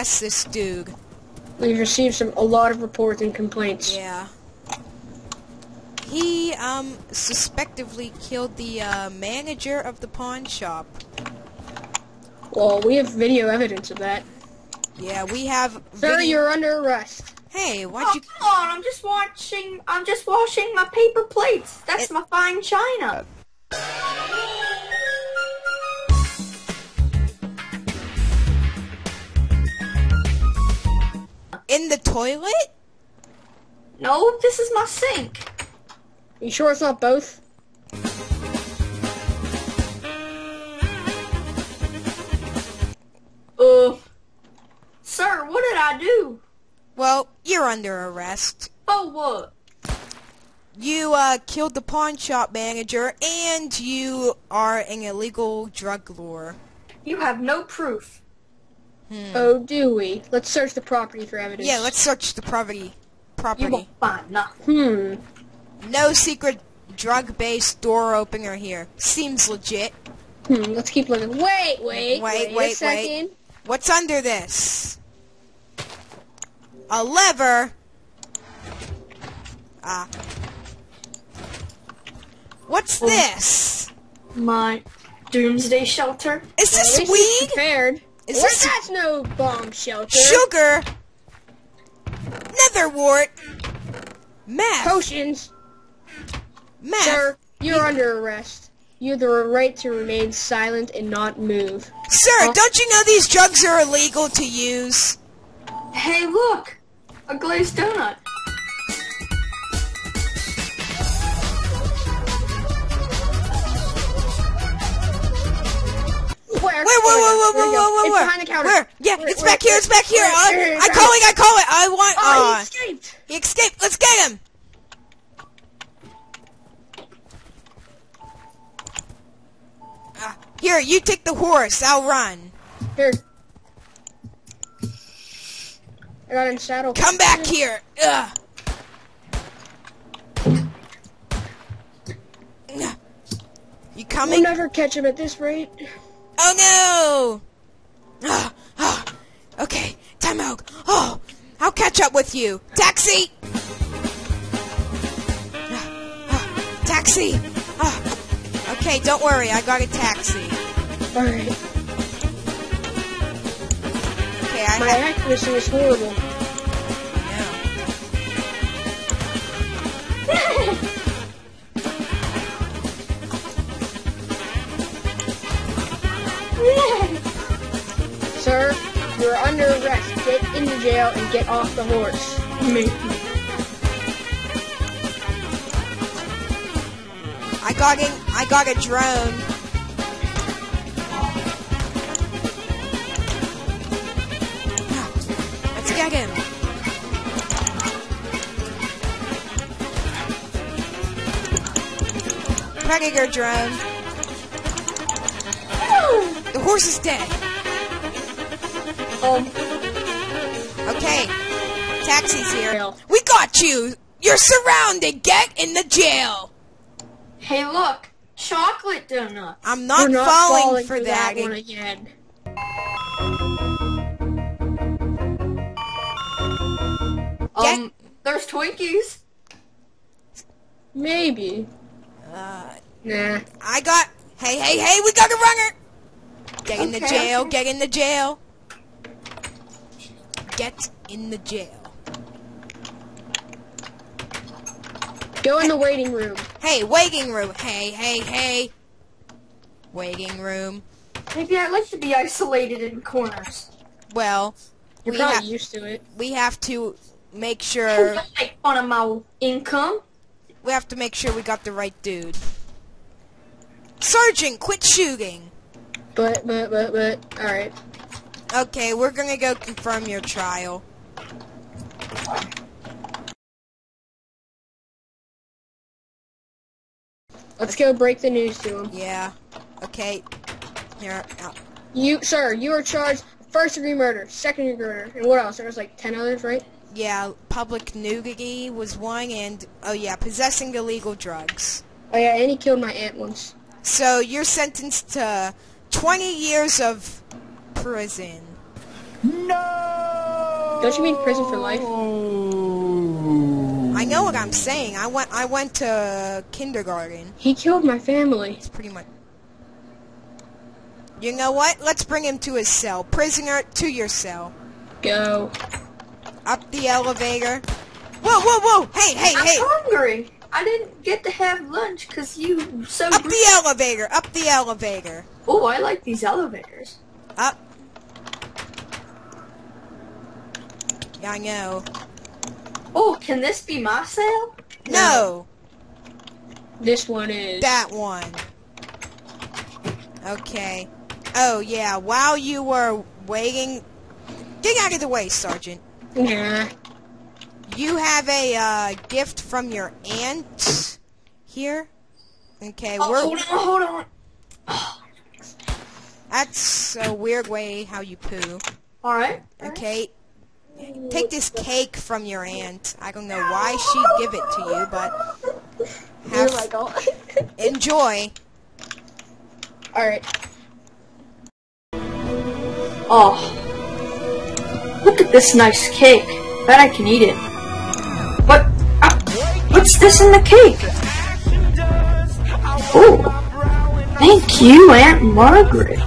arrest this dude. We've received some a lot of reports and complaints. Yeah. He um suspectively killed the uh, manager of the pawn shop. Well, we have video evidence of that. Yeah, we have. Sir, video- you're under arrest. Hey, why'd Oh, you? come on! I'm just watching. I'm just washing my paper plates. That's It- my fine china. In the toilet? No, this is my sink. You sure it's not both? Uh, sir, what did I do? Well, you're under arrest. Oh, what? You uh, killed the pawn shop manager, and you are an illegal drug lord. You have no proof. Oh, do we? Let's search the property for evidence. Yeah, let's search the property. Property. You won't find nothing. Hmm. No secret drug-based door opener here. Seems legit. Hmm. Let's keep looking. Wait, wait, Wait, wait, wait, a second. What's under this? A lever. Ah. What's this? My doomsday shelter. Is this weed? Prepared. Is Well, this that's no bomb shelter. sugar? Nether Wart? Meth? Potions. Meth? Sir, you're under arrest. You have the right to remain silent and not move. Sir, don't you know these drugs are illegal to use? Hey, look! A glazed donut. Where? Where, where, where, where, where, where, It's where? behind the counter. Where? Yeah, Where, it's where, back here, it's back here. I, I call it, I call it. I want, Oh, uh, he escaped. he escaped. Let's get him. Ah, here, you take the horse. I'll run. Here. I got in saddle. Come back here. Ugh. You coming? We'll never catch him at this rate. Oh no! Ah, ah. Okay, time out. Oh, I'll catch up with you. Taxi! Ah, ah, taxi! Ah. Okay, don't worry, I got a taxi. Alright. Okay, I My have. accuracy is horrible. You're under arrest. Get into jail and get off the horse. I got in. I got a drone. Let's get him. Predator drone. The horse is dead. Um, Okay. Taxi's here. We got you. You're surrounded. Get in the jail. Hey, look! Chocolate donut. I'm not, not falling, for, that. one again. Get- Um, there's Twinkies. Maybe. Uh, Nah. I got. Hey, hey, hey! We got a runner. Get in the jail. okay. Get in the jail. Get in the jail. Go in the waiting room. Hey, waiting room. Hey, hey, hey. Waiting room. Maybe I like to be isolated in corners. Well, You're we, probably used to it. we have to make sure. Don't make fun of my income. We have to make sure we got the right dude. Sergeant, quit shooting. But, but, but, but, alright. Okay, we're gonna go confirm your trial. Let's go break the news to him. Yeah. Okay. Here. uh, You, sir, you are charged first degree murder, second degree murder, and what else? There was like 10 others, right? Yeah, public nudity was one, and oh yeah, possessing illegal drugs. Oh yeah, and he killed my aunt once. So you're sentenced to 20 years of prison. No! Don't you mean prison for life? I know what I'm saying. I went I went to kindergarten. He killed my family. It's pretty much. You know what? Let's bring him to his cell. Prisoner, to your cell. Go. Up the elevator. Whoa, whoa, whoa! Hey, hey, hey! I'm hungry. I didn't get to have lunch because you so. Up the elevator! Up the elevator! oh, I like these elevators. Up. Yeah, I know. Oh, can this be my cell? No, This one is. that one. Okay. Oh, yeah, while you were waiting... Get out of the way, Sergeant. Nah. You have a uh, gift from your aunt here. Okay, Oh, we're... hold on, hold on. That's a weird way how you poo. All right. Okay. Take this cake from your aunt. I don't know why she'd give it to you, but have, God. enjoy. Alright. Oh, look at this nice cake. Bet I can eat it. What? ah, what's this in the cake? Oh, thank you, Aunt Margaret.